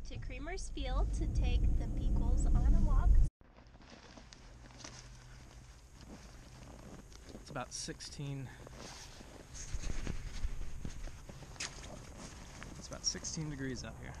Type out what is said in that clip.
headed to Creamer's Field to take the beagles on a walk. It's about 16. It's about 16 degrees out here.